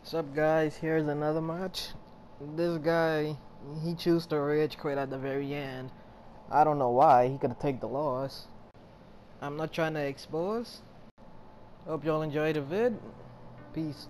What's up guys, here's another match. This guy, he chose to rage quit at the very end. I don't know why, he could take the loss. I'm not trying to expose. Hope y'all enjoy the vid. Peace.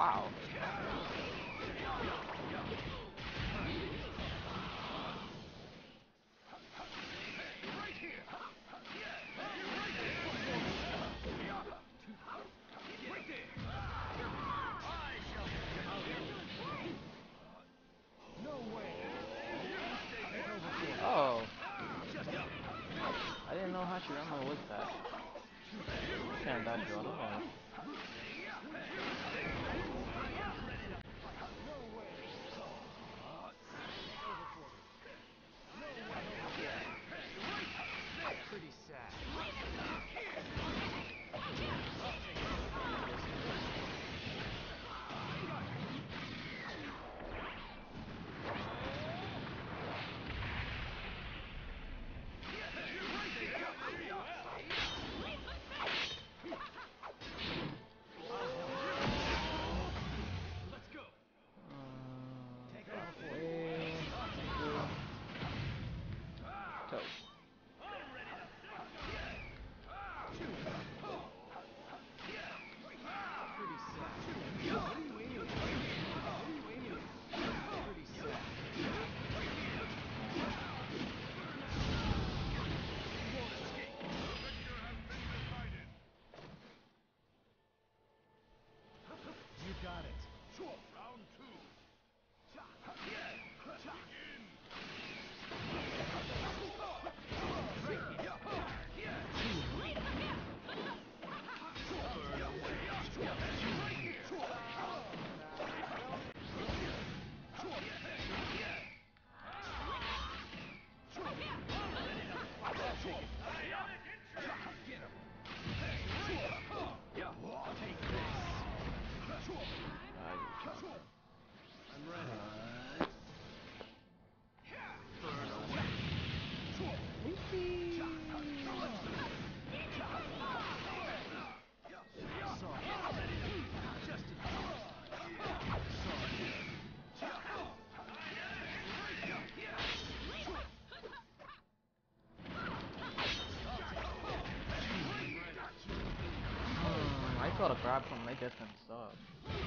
Wow. Oh. I didn't know Hashirama was that. Can't dodge you, I don't. I'm Hmm, I got a grab from my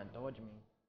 stuff. can't dodge me.